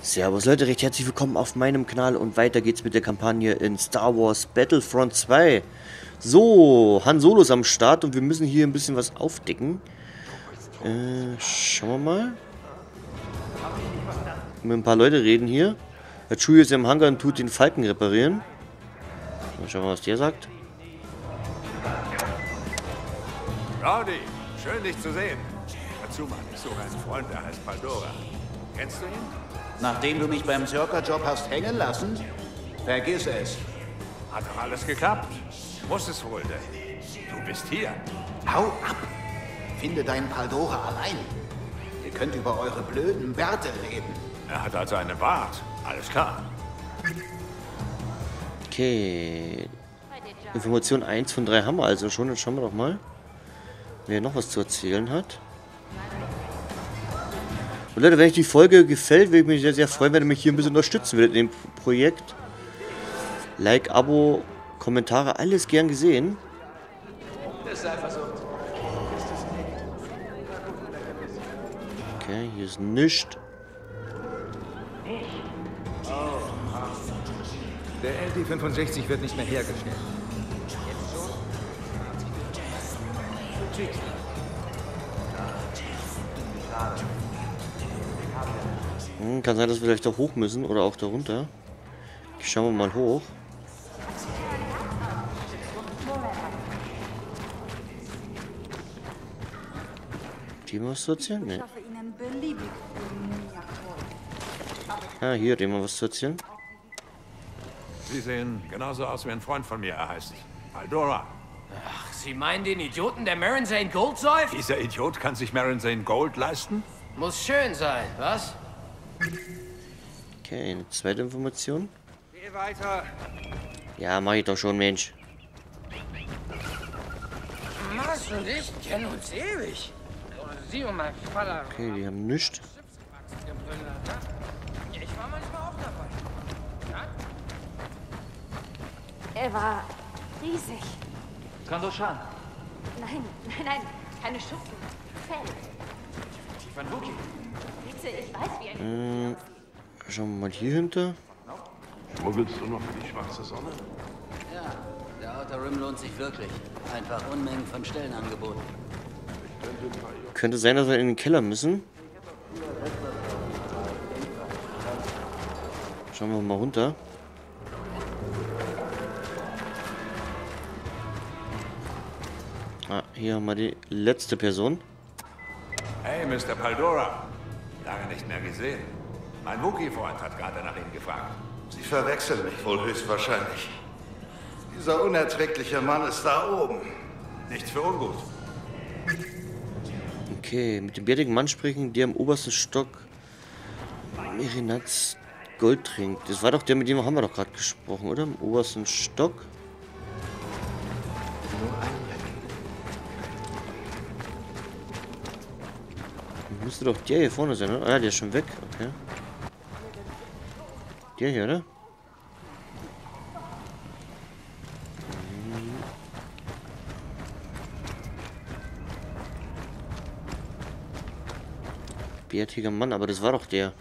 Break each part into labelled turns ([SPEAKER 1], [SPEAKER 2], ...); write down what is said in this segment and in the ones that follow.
[SPEAKER 1] Servus Leute, recht herzlich willkommen auf meinem Kanal und weiter geht's mit der Kampagne in Star Wars Battlefront 2. So, Han Solo ist am Start und wir müssen hier ein bisschen was aufdecken. Äh, schauen wir mal. Mit ein paar Leute reden hier. Der Chewie ist im Hangar und tut den Falken reparieren. Mal schauen was der sagt.
[SPEAKER 2] Rowdy, schön dich zu sehen. Dazu mal, ich suche einen Freund, der heißt Pandora. Kennst du ihn?
[SPEAKER 3] Nachdem du mich beim Circa-Job hast hängen lassen? Vergiss es.
[SPEAKER 2] Hat doch alles geklappt. Muss es wohl, denn du bist hier.
[SPEAKER 3] Hau ab! Finde deinen Paldora allein. Ihr könnt über eure blöden Bärte reden.
[SPEAKER 2] Er hat also einen Bart. Alles klar.
[SPEAKER 1] Okay. Information 1 von 3 haben wir also schon. Dann schauen wir doch mal, wer noch was zu erzählen hat. Und Leute, wenn euch die Folge gefällt, würde ich mich sehr, sehr freuen, wenn ihr mich hier ein bisschen unterstützen würdet in dem Projekt. Like, Abo, Kommentare, alles gern gesehen. Okay, hier ist nichts.
[SPEAKER 4] Der LD-65 wird nicht mehr hergestellt.
[SPEAKER 1] Hm, kann sein, dass wir vielleicht da hoch müssen oder auch da runter. Schauen wir mal hoch. Die was zu erzählen? Nee. Ah, hier hat jemand was zu erzählen.
[SPEAKER 2] Sie sehen genauso aus wie ein Freund von mir. Er heißt Pandora.
[SPEAKER 5] Ach, Sie meinen den Idioten, der Marin Zane Gold säuft?
[SPEAKER 2] Dieser Idiot kann sich Marin Zane Gold leisten?
[SPEAKER 5] Muss schön sein, was?
[SPEAKER 1] Okay, eine zweite Information.
[SPEAKER 4] Geh weiter.
[SPEAKER 1] Ja, mach ich doch schon, Mensch.
[SPEAKER 5] Mars und ich kennen uns ewig. Sie und mein Vater.
[SPEAKER 1] Okay, die haben nichts.
[SPEAKER 5] Ich war manchmal auch dabei.
[SPEAKER 6] Er war riesig.
[SPEAKER 7] Kandoshan,
[SPEAKER 6] Nein, nein, nein, keine Schuppen. Fell.
[SPEAKER 7] Van Wookie.
[SPEAKER 6] Bitte, ich weiß, wie ein...
[SPEAKER 1] Äh, schauen wir mal hier hinter.
[SPEAKER 8] Schmuggelst du noch für die schwarze Sonne?
[SPEAKER 9] Ja, der Outer Rim lohnt sich wirklich. Einfach Unmengen von Stellenangeboten.
[SPEAKER 1] Könnte sein, dass wir in den Keller müssen. Schauen wir mal runter. Ah, hier haben wir die letzte Person.
[SPEAKER 2] Hey, Mr. Pandora. Lange nicht mehr gesehen. Mein Wookie-Freund hat gerade nach Ihnen gefragt.
[SPEAKER 8] Sie verwechseln mich wohl höchstwahrscheinlich. Dieser unerträgliche Mann ist da oben.
[SPEAKER 2] Nichts für ungut.
[SPEAKER 1] Okay, mit dem bärtigen Mann sprechen, der am obersten Stock Merinats Gold trinkt. Das war doch der, mit dem haben wir doch gerade gesprochen, oder? Im obersten Stock. Müsste doch der hier vorne sein, oder? Ah, der ist schon weg. Okay. Der hier, oder? Bärtiger Mann, aber das war doch der.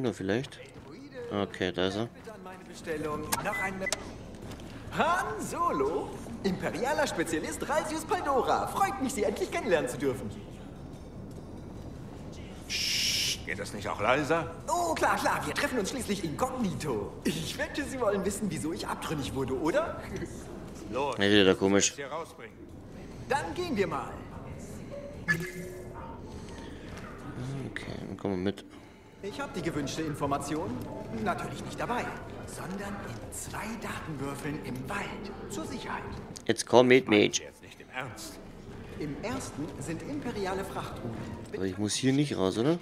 [SPEAKER 1] Doch vielleicht? Okay, da ist er.
[SPEAKER 4] Han Solo? Imperialer Spezialist Raisius Paldora. Freut mich, Sie endlich kennenlernen zu dürfen.
[SPEAKER 2] Geht das nicht auch leiser?
[SPEAKER 4] Oh, klar, klar. Wir treffen uns schließlich inkognito. Ich wette, Sie wollen wissen, wieso ich abtrünnig wurde, oder?
[SPEAKER 2] Los,
[SPEAKER 1] Ne, wieder da komisch.
[SPEAKER 4] Dann gehen wir mal.
[SPEAKER 1] Okay, dann kommen wir mit.
[SPEAKER 4] Ich habe die gewünschte Information natürlich nicht dabei, sondern in zwei Datenwürfeln im Wald zur Sicherheit.
[SPEAKER 1] Jetzt komm mit, Mage.
[SPEAKER 2] Im
[SPEAKER 4] ersten sind imperiale Frachtrouten.
[SPEAKER 1] Aber ich muss hier nicht raus, oder?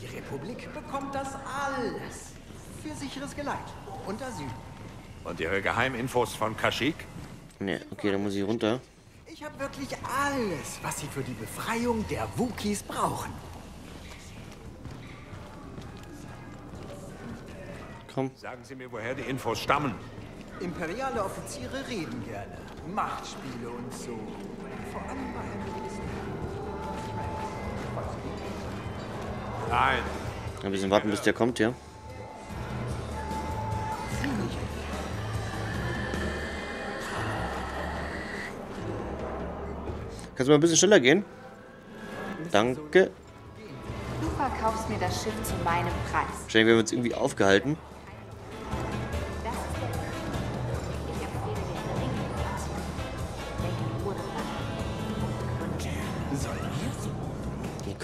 [SPEAKER 4] Die Republik bekommt das alles für sicheres Geleit und Asyl.
[SPEAKER 2] Und Ihre Geheiminfos von Kashyyyk?
[SPEAKER 1] Ne, okay, dann muss ich runter.
[SPEAKER 4] Ich habe wirklich alles, was Sie für die Befreiung der Wookies brauchen.
[SPEAKER 1] Komm.
[SPEAKER 2] Sagen Sie mir, woher die Infos stammen.
[SPEAKER 4] Imperiale Offiziere reden gerne. Machtspiele und so. Vor allem bei einem
[SPEAKER 2] Nein.
[SPEAKER 1] Ein bisschen warten, bis der kommt, ja. Kannst du mal ein bisschen schneller gehen? Danke.
[SPEAKER 6] Du verkaufst mir das Schiff zu meinem Preis.
[SPEAKER 1] Wahrscheinlich werden wir uns irgendwie aufgehalten.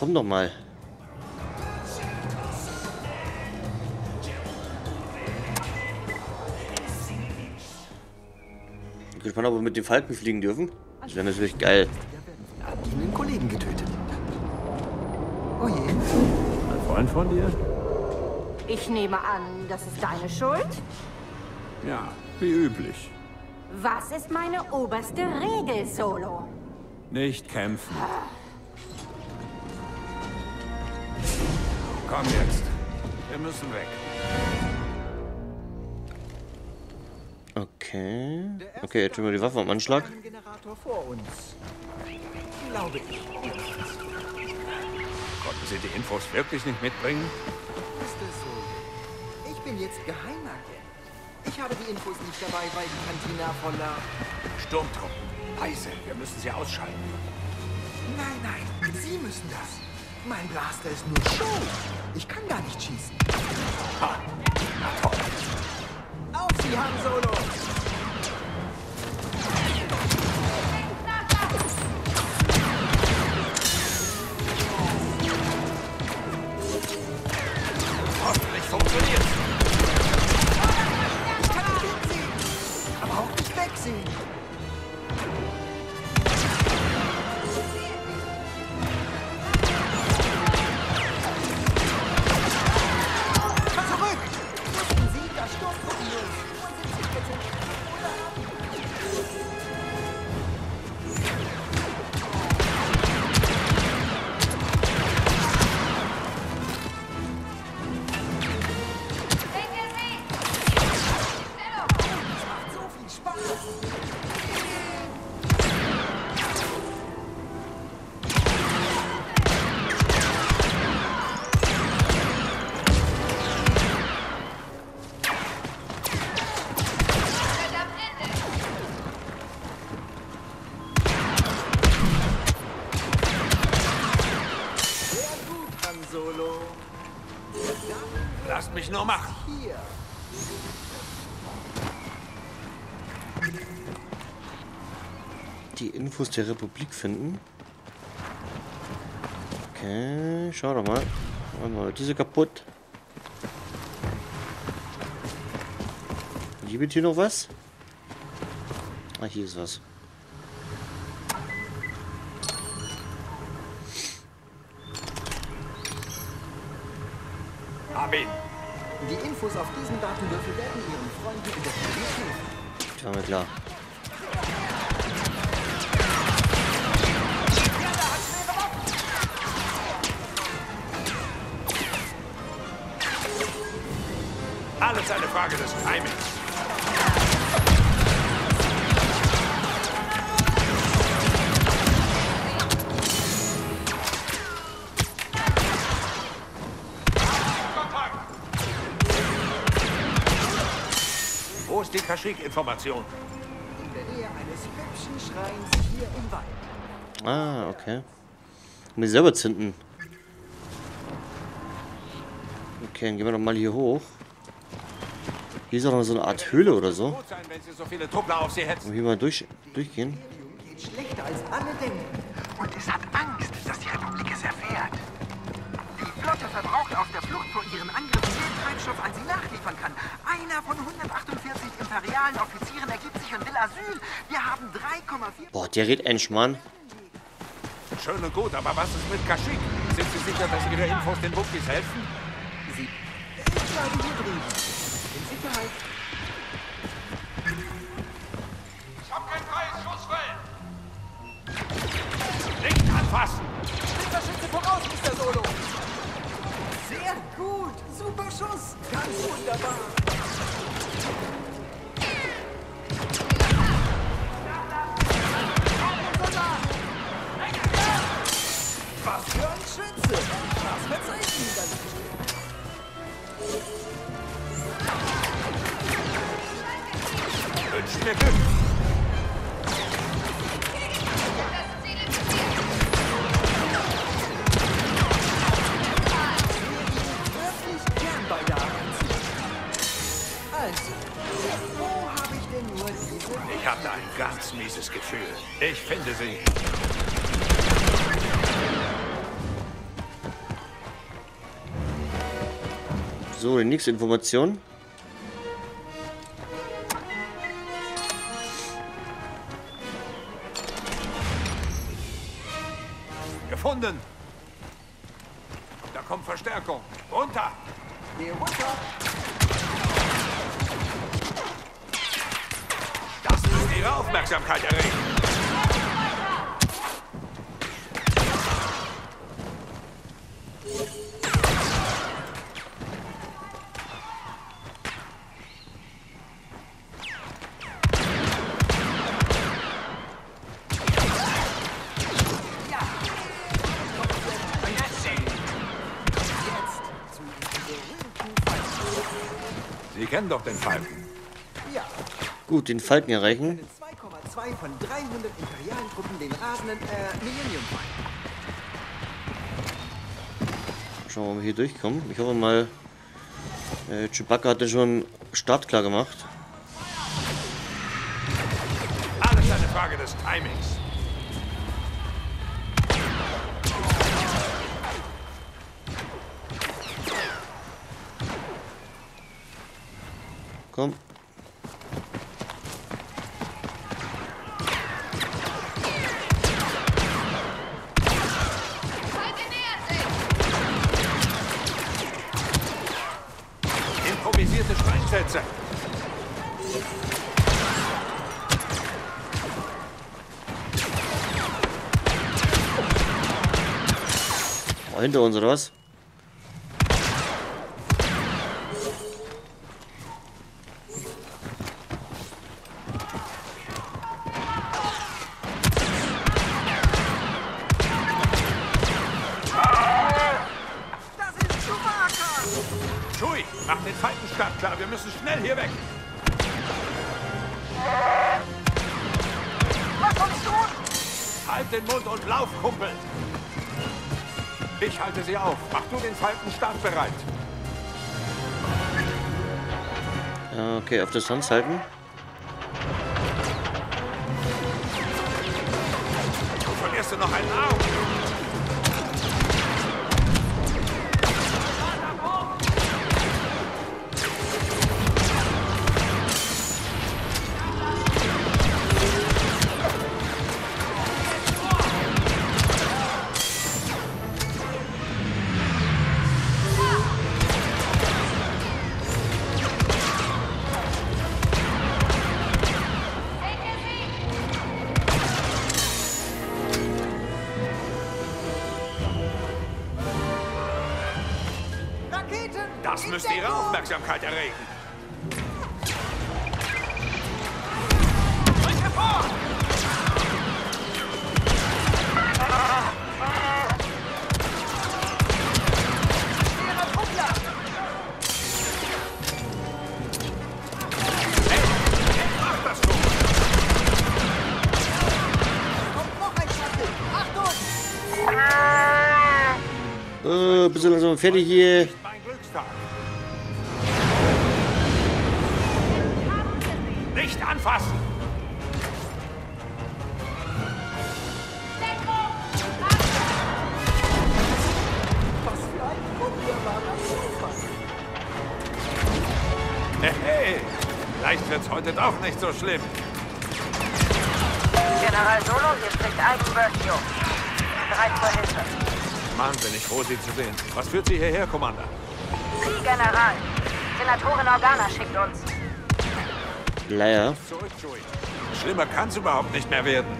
[SPEAKER 1] Komm doch mal. Ich bin gespannt, ob wir mit dem Falken fliegen dürfen. Das wäre natürlich geil.
[SPEAKER 4] einen Kollegen getötet. Oh je.
[SPEAKER 2] Ein Freund von dir?
[SPEAKER 10] Ich nehme an, das ist deine Schuld?
[SPEAKER 2] Ja, wie üblich.
[SPEAKER 10] Was ist meine oberste Regel, Solo?
[SPEAKER 2] Nicht kämpfen. Komm jetzt. Wir müssen weg.
[SPEAKER 1] Okay. Okay, jetzt haben wir die Waffe am Anschlag.
[SPEAKER 4] Generator vor uns. Glaube ich.
[SPEAKER 2] Konnten Sie die Infos wirklich nicht mitbringen?
[SPEAKER 4] Ist es so? Ich bin jetzt Geheimagent. Ich habe die Infos nicht dabei, weil die Kantina voller...
[SPEAKER 2] Sturmtruppen. Leise, wir müssen sie ausschalten.
[SPEAKER 4] Nein, nein, Sie müssen das. Mein Blaster ist nur Show. Ich kann gar nicht schießen.
[SPEAKER 2] Ha.
[SPEAKER 4] Auf Sie, Han Solo!
[SPEAKER 1] Infos der Republik finden. Okay, schau doch mal. Warte mal, diese kaputt. Gibt hier noch was? Ah, hier ist was.
[SPEAKER 2] Hab ihn.
[SPEAKER 4] Die Infos auf diesem Datenwürfel werden Ihren Freunden in der Police helfen.
[SPEAKER 1] Ja, na klar.
[SPEAKER 2] Frage des Timings. Wo ist die Kashyyyk-Information?
[SPEAKER 4] In der Nähe eines hübschen Schreins hier im Wald.
[SPEAKER 1] Ah, okay. Mir selber zünden. Okay, dann gehen wir doch mal hier hoch. Hier ist auch noch so eine Art Höhle oder so.
[SPEAKER 2] Sie Sie
[SPEAKER 1] wir hier mal durch, durchgehen?
[SPEAKER 4] Schlechter als alle denken.
[SPEAKER 3] Und es hat Angst, dass die Republik es erfährt. Die Flotte verbraucht auf der Flucht vor ihren Angriffen mehr Treibstoff, als sie nachliefern kann. Einer von 148 imperialen Offizieren ergibt sich und will Asyl. Wir haben 3,4...
[SPEAKER 1] Boah, der redet ein Schmarrn.
[SPEAKER 2] Schön und gut, aber was ist mit Kashyyyk? Sind Sie sicher, dass Ihre Infos den Wookies helfen?
[SPEAKER 4] Ich bleibe hier drüben.
[SPEAKER 2] Ich hab kein freies Schussfeld! Nicht anfassen!
[SPEAKER 4] Schütze voraus, Mr. Solo. Sehr gut. Super Schuss. Ganz wunderbar. Was für ein Schütze. Was wo habe ich nur diese...
[SPEAKER 2] Ich habe ein ganz mieses Gefühl. Ich finde sie.
[SPEAKER 1] So, die nächste Information.
[SPEAKER 2] Gefunden. Da kommt Verstärkung. Runter.
[SPEAKER 4] Geh runter.
[SPEAKER 2] Das muss Ihre Aufmerksamkeit erregen. Sie kennen doch den Falken.
[SPEAKER 4] Ja,
[SPEAKER 1] Gut, den Falken erreichen.
[SPEAKER 4] 2,2 von 300 imperialen Truppen den rasenden, äh, Millennium Falken.
[SPEAKER 1] Schauen wir mal, ob wir hier durchkommen. Ich hoffe mal, äh, Chewbacca hat ja schon startklar gemacht.
[SPEAKER 2] Alles eine Frage des Timings.
[SPEAKER 1] Komm.
[SPEAKER 2] Improvisierte Sprengsätze.
[SPEAKER 1] Oh, hinter uns oder was?
[SPEAKER 4] Das ist Chewbacca!
[SPEAKER 2] Chewie, mach den Falkenstart klar. Wir müssen schnell hier weg.
[SPEAKER 3] Was ich tun?
[SPEAKER 2] Halt den Mund und lauf, Kumpel. Ich halte sie auf. Mach du den Falkenstart bereit.
[SPEAKER 1] Okay, auf Distanz halten.
[SPEAKER 2] Du verlierst du noch einen Arm.
[SPEAKER 4] Shuttle! Achtung!
[SPEAKER 1] Äh, fertig hier?
[SPEAKER 2] Anfassen!
[SPEAKER 4] Was für ein wunderbarer Zufall!
[SPEAKER 2] Hey, hey, vielleicht wird's heute doch nicht so schlimm.
[SPEAKER 3] General Solo, hier spricht Ivan Versio. Bereit zur Hilfe.
[SPEAKER 2] Mann, bin ich froh, Sie zu sehen. Was führt Sie hierher, Commander?
[SPEAKER 3] Sie, General. Senatorin Organa schickt uns.
[SPEAKER 2] Joey. Schlimmer kann's überhaupt nicht mehr werden.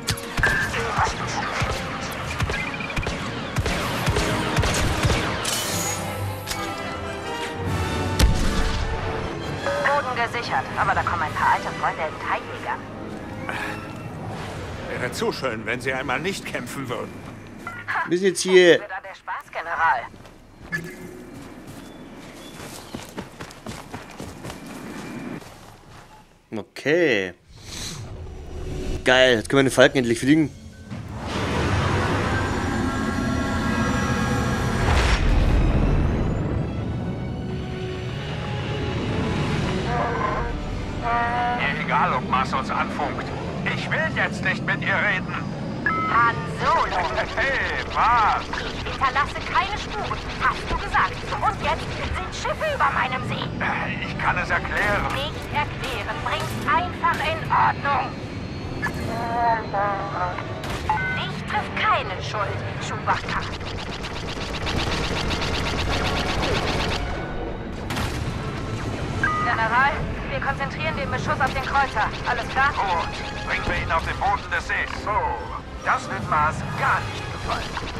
[SPEAKER 6] gesichert, aber da kommen ein paar alte Freunde in Teiljäger.
[SPEAKER 2] Wäre zu schön, wenn Sie einmal nicht kämpfen würden.
[SPEAKER 1] Wir sind jetzt hier.
[SPEAKER 6] Wird an der Spaß, General.
[SPEAKER 1] Okay. Geil, jetzt können wir den Falken endlich fliegen.
[SPEAKER 6] Dich trifft keine Schuld, Chewbacca. General, wir konzentrieren den Beschuss auf den Kreuzer. Alles klar?
[SPEAKER 2] Gut, bringen wir ihn auf den Boden des Sees. So, das wird Mars gar nicht gefallen.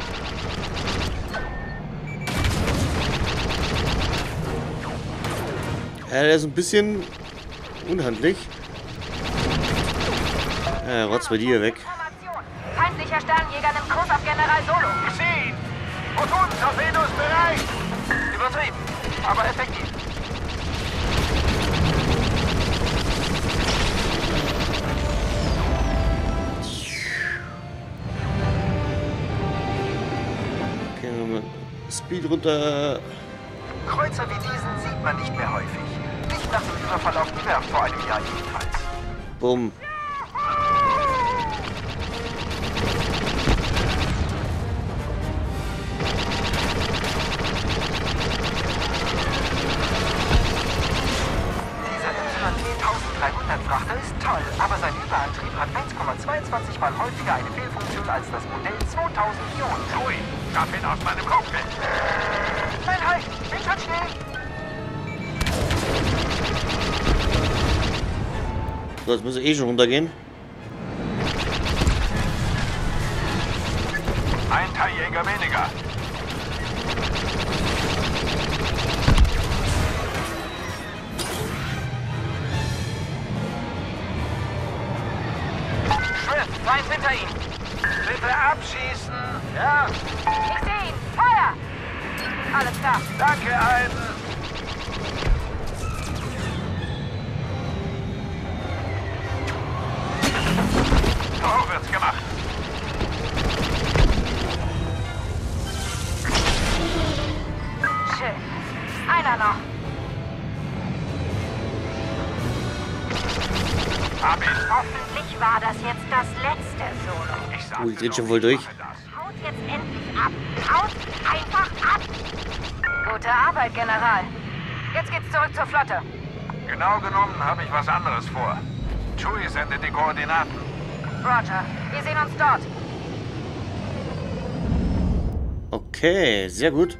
[SPEAKER 1] Ja, der ist ein bisschen unhandlich. Ja, rotz bei dir weg.
[SPEAKER 6] Feindlicher Sternjäger nimmt Kurs auf General Solo.
[SPEAKER 2] Und uns, Torpedos bereit! Übertrieben, aber effektiv.
[SPEAKER 1] Okay, nochmal Speed runter.
[SPEAKER 3] Kreuzer wie diesen sieht man nicht mehr häufig. Nicht nach dem Überfall auf die Werft vor einem Jahr jedenfalls.
[SPEAKER 1] Bumm.
[SPEAKER 3] Aber sein Überantrieb hat 1,22 mal häufiger eine Fehlfunktion als das Modell 2400.
[SPEAKER 2] Ui, schaff ihn aus meinem Cockpit.
[SPEAKER 3] Nein, halt! Schon still!
[SPEAKER 1] So, jetzt muss er eh schon runtergehen.
[SPEAKER 2] Ein Teiljäger weniger.
[SPEAKER 3] Feind hinter ihm!
[SPEAKER 2] Bitte abschießen. Ja,
[SPEAKER 6] Ich sehe ihn. Feuer! Alles klar.
[SPEAKER 2] danke, Alten.
[SPEAKER 1] Dreht schon wohl durch.
[SPEAKER 6] Haut jetzt endlich ab. Haut einfach ab. Gute Arbeit, General. Jetzt geht's zurück zur Flotte.
[SPEAKER 2] Genau genommen habe ich was anderes vor. Chewie sendet die Koordinaten.
[SPEAKER 6] Roger. Wir sehen uns dort.
[SPEAKER 1] Okay, sehr gut.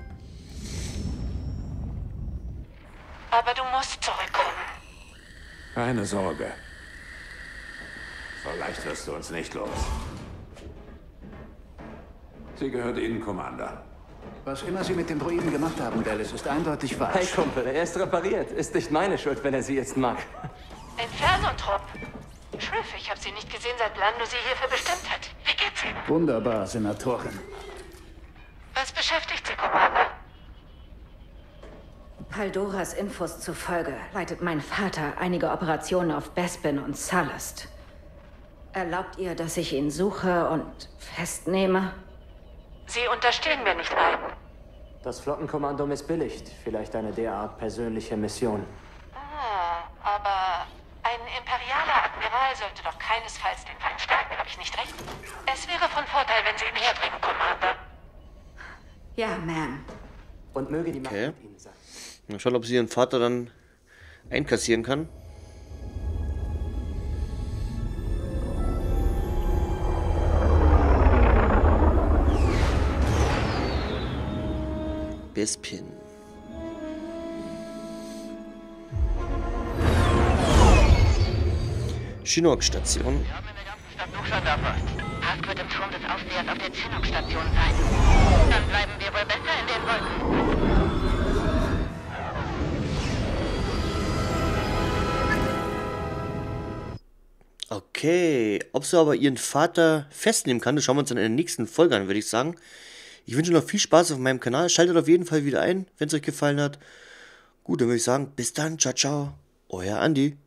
[SPEAKER 11] Aber du musst zurückkommen.
[SPEAKER 2] Keine Sorge. So leicht wirst du uns nicht los. Sie gehört Ihnen, Commander.
[SPEAKER 12] Was immer Sie mit dem Druiden gemacht haben, Dallas, ist eindeutig falsch.
[SPEAKER 13] Hey Kumpel, er ist repariert. Ist nicht meine Schuld, wenn er sie jetzt mag.
[SPEAKER 11] Inferno-Trupp. Schriff, ich habe sie nicht gesehen, seit Lando sie hierfür bestimmt hat. Wie geht's Ihnen?
[SPEAKER 12] Wunderbar, Senatorin.
[SPEAKER 11] Was beschäftigt Sie, Commander?
[SPEAKER 10] Paldoras Infos zufolge leitet mein Vater einige Operationen auf Bespin und Salast. Erlaubt ihr, dass ich ihn suche und festnehme?
[SPEAKER 11] Sie unterstehen mir nicht ein.
[SPEAKER 13] Das Flottenkommando missbilligt. Vielleicht eine derart persönliche Mission.
[SPEAKER 11] Ah, aber ein imperialer Admiral sollte doch keinesfalls den Feind stärken, habe ich nicht recht? Es wäre von Vorteil, wenn Sie ihn herbringen, Commander.
[SPEAKER 10] Ja, Ma'am.
[SPEAKER 13] Und möge die Macht
[SPEAKER 1] Okay.
[SPEAKER 13] mit Ihnen sein.
[SPEAKER 1] Mal schauen, ob sie ihren Vater dann einkassieren kann. Bespin. Chinook-Station.
[SPEAKER 11] Stadt Luftscheinwerfer. Park wird im Turm des Aufsehers auf der Chinook-Station sein. Dann bleiben wir wohl besser in den Wolken.
[SPEAKER 1] Okay, ob sie aber ihren Vater festnehmen kann, das schauen wir uns dann in der nächsten Folge an, würde ich sagen. Ich wünsche noch viel Spaß auf meinem Kanal. Schaltet auf jeden Fall wieder ein, wenn es euch gefallen hat. Gut, dann würde ich sagen, bis dann, ciao, ciao, euer Andi.